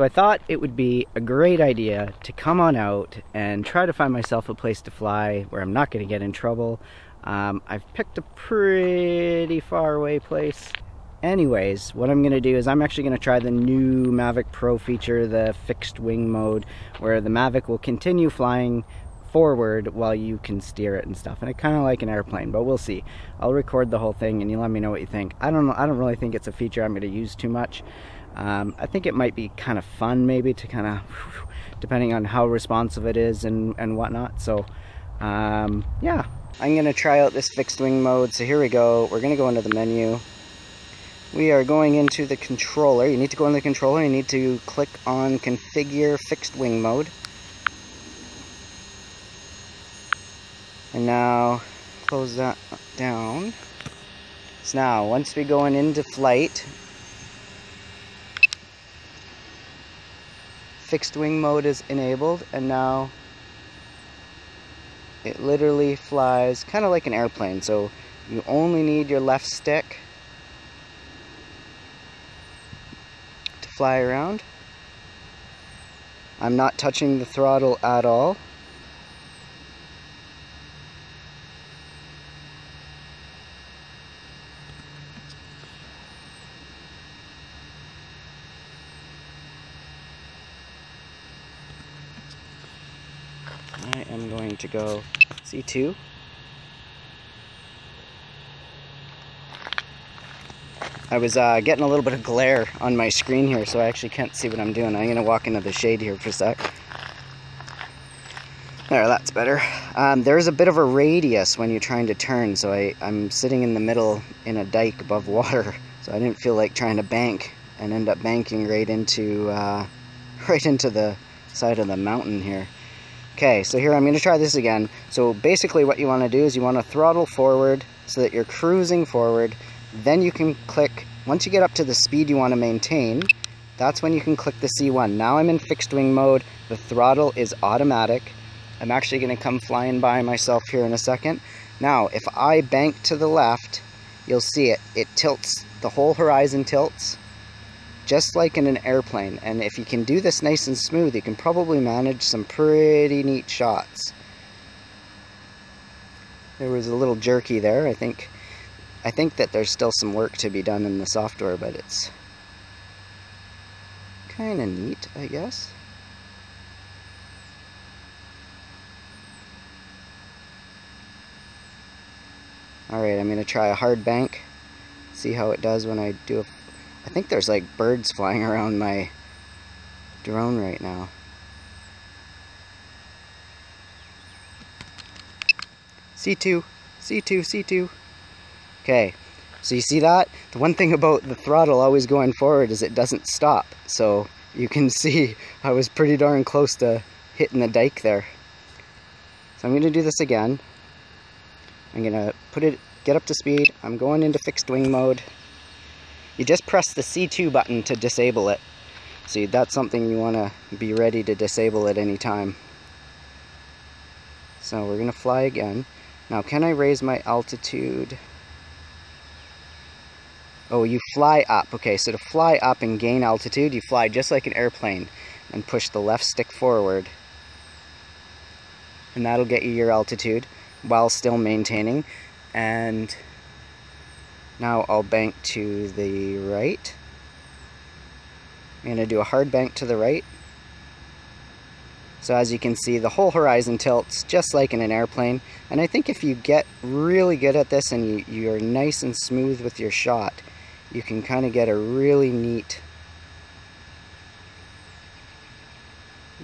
So I thought it would be a great idea to come on out and try to find myself a place to fly where I'm not going to get in trouble. Um, I've picked a pretty far away place. Anyways, what I'm going to do is I'm actually going to try the new Mavic Pro feature, the fixed wing mode, where the Mavic will continue flying forward while you can steer it and stuff. And it kind of like an airplane, but we'll see. I'll record the whole thing and you let me know what you think. I don't know. I don't really think it's a feature I'm going to use too much. Um, I think it might be kind of fun maybe to kind of, depending on how responsive it is and, and whatnot. So um, yeah, I'm to try out this fixed wing mode. So here we go. We're to go into the menu. We are going into the controller. You need to go in the controller. You need to click on configure fixed wing mode. And now close that down. So now once we go in into flight, fixed wing mode is enabled and now it literally flies kind of like an airplane. So you only need your left stick to fly around. I'm not touching the throttle at all I am going to go C2. I was uh, getting a little bit of glare on my screen here, so I actually can't see what I'm doing. I'm going to walk into the shade here for a sec. There, that's better. Um, there's a bit of a radius when you're trying to turn, so I, I'm sitting in the middle in a dike above water, so I didn't feel like trying to bank and end up banking right into, uh, right into the side of the mountain here. Okay, so here I'm going to try this again. So basically what you want to do is you want to throttle forward so that you're cruising forward. Then you can click, once you get up to the speed you want to maintain, that's when you can click the C1. Now I'm in fixed wing mode. The throttle is automatic. I'm actually going to come flying by myself here in a second. Now, if I bank to the left, you'll see it. It tilts, the whole horizon tilts just like in an airplane. And if you can do this nice and smooth, you can probably manage some pretty neat shots. There was a little jerky there. I think I think that there's still some work to be done in the software, but it's kind of neat, I guess. Alright, I'm going to try a hard bank, see how it does when I do a I think there's like birds flying around my drone right now. C2, C2, C2. Okay, so you see that? The one thing about the throttle always going forward is it doesn't stop. So you can see I was pretty darn close to hitting the dike there. So I'm going to do this again. I'm going to put it, get up to speed. I'm going into fixed wing mode you just press the C2 button to disable it. See, that's something you want to be ready to disable at any time. So we're going to fly again. Now, can I raise my altitude? Oh, you fly up. Okay, so to fly up and gain altitude, you fly just like an airplane and push the left stick forward. And that'll get you your altitude while still maintaining. And now I'll bank to the right. I'm going to do a hard bank to the right. So as you can see, the whole horizon tilts just like in an airplane. And I think if you get really good at this and you, you're nice and smooth with your shot, you can kind of get a really neat,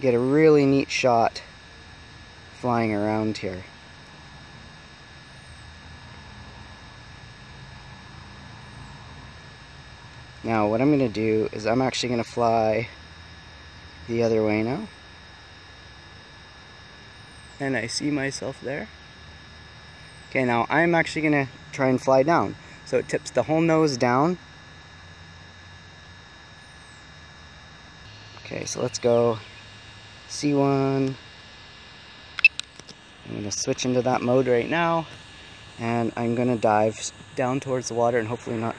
get a really neat shot flying around here. Now what I'm going to do is I'm actually going to fly the other way now. And I see myself there. Okay, now I'm actually going to try and fly down. So it tips the whole nose down. Okay, so let's go C1. I'm going to switch into that mode right now. And I'm going to dive down towards the water and hopefully not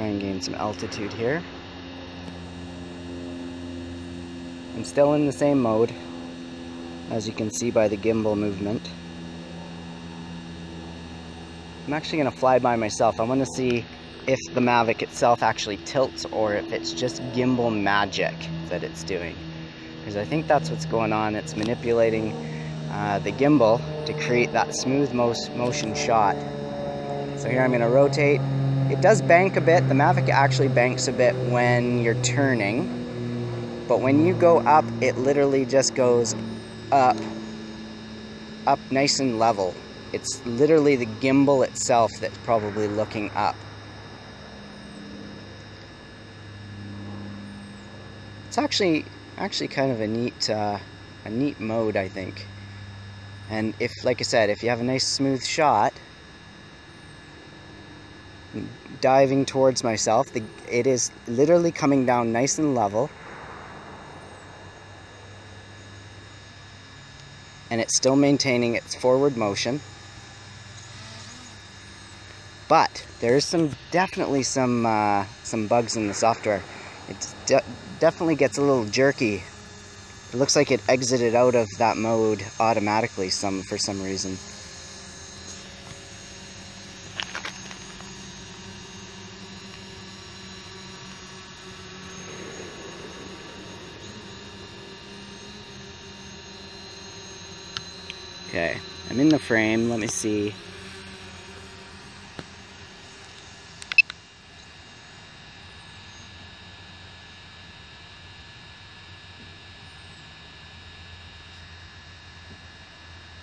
Try and gain some altitude here. I'm still in the same mode, as you can see by the gimbal movement. I'm actually going to fly by myself. I want to see if the Mavic itself actually tilts or if it's just gimbal magic that it's doing. Because I think that's what's going on. It's manipulating uh, the gimbal to create that smooth motion shot. So here I'm going to rotate. It does bank a bit. The Mavic actually banks a bit when you're turning. But when you go up, it literally just goes up, up nice and level. It's literally the gimbal itself that's probably looking up. It's actually actually kind of a neat uh, a neat mode, I think. And if, like I said, if you have a nice smooth shot, diving towards myself, the, it is literally coming down nice and level. And it's still maintaining its forward motion. But there's some definitely some uh, some bugs in the software. It de definitely gets a little jerky. It looks like it exited out of that mode automatically some for some reason. Okay, I'm in the frame. Let me see.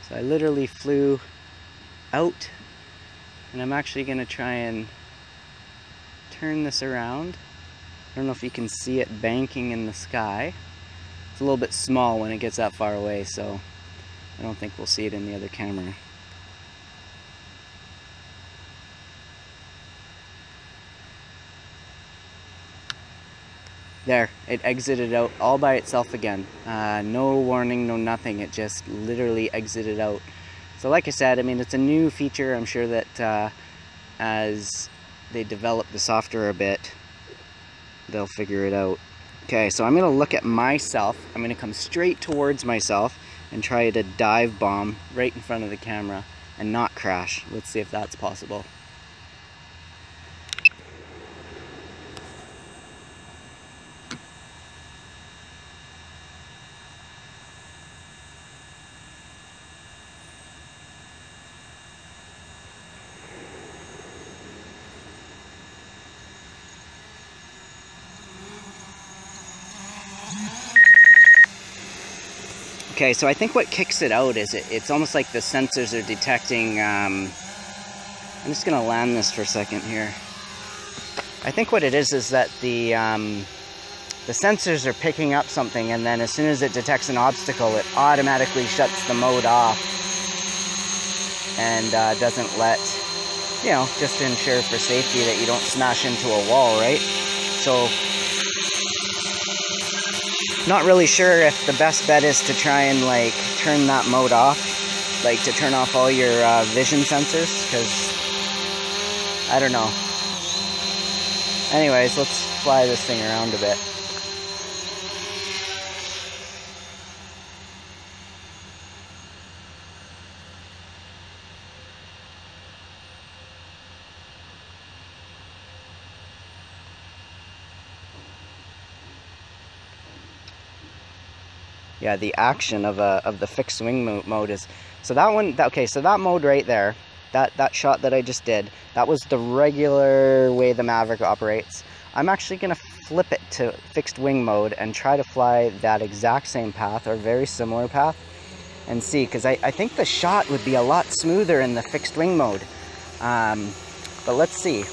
So I literally flew out and I'm actually going to try and turn this around. I don't know if you can see it banking in the sky. It's a little bit small when it gets that far away, so I don't think we'll see it in the other camera. There, it exited out all by itself again. Uh, no warning, no nothing. It just literally exited out. So like I said, I mean, it's a new feature. I'm sure that uh, as they develop the software a bit, they'll figure it out. Okay, so I'm gonna look at myself. I'm gonna come straight towards myself and try to dive bomb right in front of the camera and not crash. Let's see if that's possible. Okay, so I think what kicks it out is it, it's almost like the sensors are detecting, um, I'm just gonna land this for a second here. I think what it is is that the, um, the sensors are picking up something and then as soon as it detects an obstacle, it automatically shuts the mode off and uh, doesn't let, you know, just to ensure for safety that you don't smash into a wall, right? So not really sure if the best bet is to try and like turn that mode off, like to turn off all your uh, vision sensors, because I don't know. Anyways, let's fly this thing around a bit. Yeah, the action of a of the fixed wing mode is so that one. That, okay, so that mode right there, that that shot that I just did, that was the regular way the Mavic operates. I'm actually gonna flip it to fixed wing mode and try to fly that exact same path or very similar path and see because I, I think the shot would be a lot smoother in the fixed wing mode um, but let's see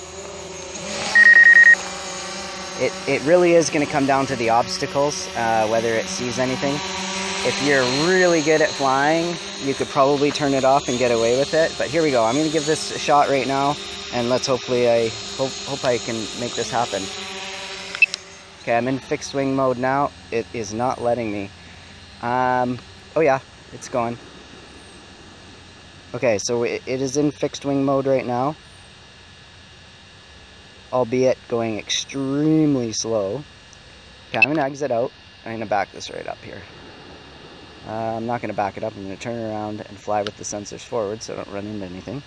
it, it really is going to come down to the obstacles, uh, whether it sees anything. If you're really good at flying, you could probably turn it off and get away with it. But here we go. I'm going to give this a shot right now, and let's hopefully I hope, hope I can make this happen. Okay, I'm in fixed wing mode now. It is not letting me. Um, oh yeah, it's going. Okay, so it, it is in fixed wing mode right now. Albeit going extremely slow. Okay, I'm gonna exit out. I'm gonna back this right up here. Uh, I'm not gonna back it up. I'm gonna turn around and fly with the sensors forward so I don't run into anything.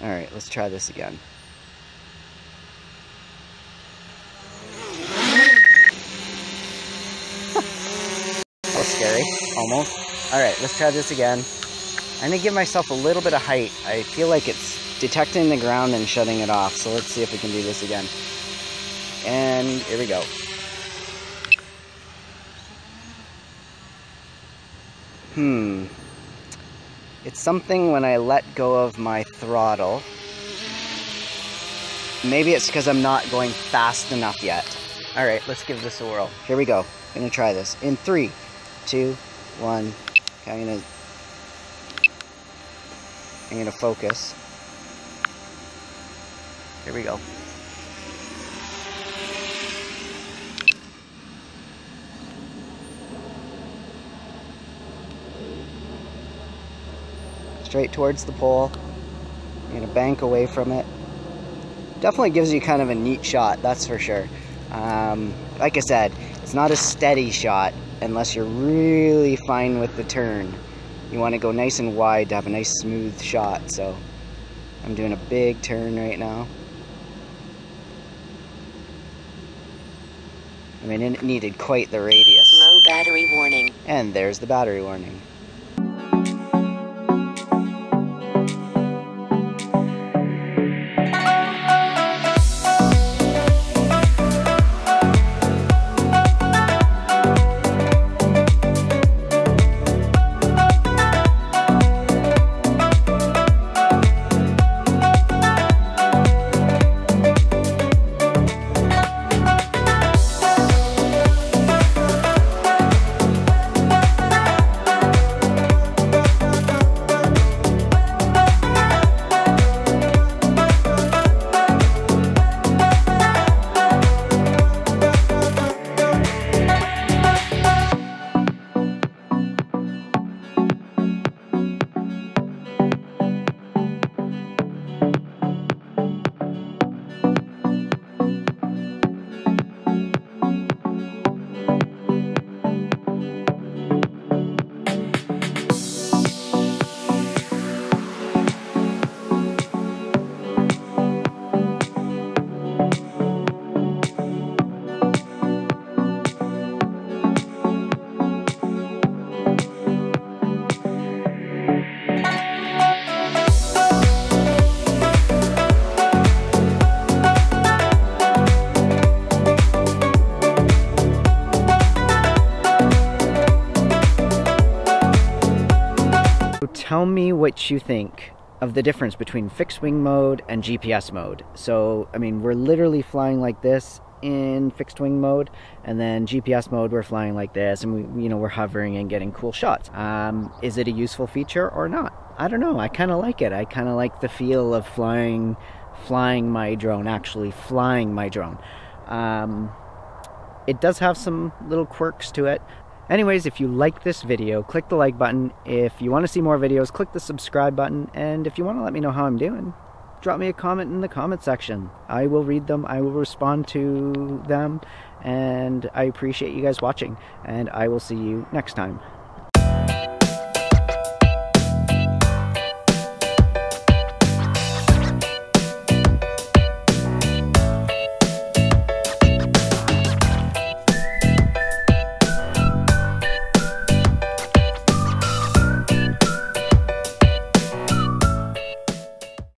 Alright, let's try this again. that scary, almost. Alright, let's try this again. I'm gonna give myself a little bit of height. I feel like it's detecting the ground and shutting it off, so let's see if we can do this again. And here we go. Hmm. It's something when I let go of my throttle. Maybe it's because I'm not going fast enough yet. Alright, let's give this a whirl. Here we go. I'm gonna try this. In three, two, one. Okay, I'm gonna I'm gonna focus. Here we go. Straight towards the pole. I'm gonna bank away from it. Definitely gives you kind of a neat shot, that's for sure. Um, like I said, it's not a steady shot unless you're really fine with the turn. You want to go nice and wide to have a nice smooth shot, so I'm doing a big turn right now. I mean, it needed quite the radius. Low battery warning. And there's the battery warning. What you think of the difference between fixed wing mode and GPS mode. So, I mean, we're literally flying like this in fixed wing mode, and then GPS mode, we're flying like this, and we, you know, we're hovering and getting cool shots. Um, is it a useful feature or not? I don't know. I kind of like it. I kind of like the feel of flying, flying my drone, actually flying my drone. Um, it does have some little quirks to it. Anyways, if you like this video, click the like button. If you want to see more videos, click the subscribe button. And if you want to let me know how I'm doing, drop me a comment in the comment section. I will read them, I will respond to them, and I appreciate you guys watching. And I will see you next time.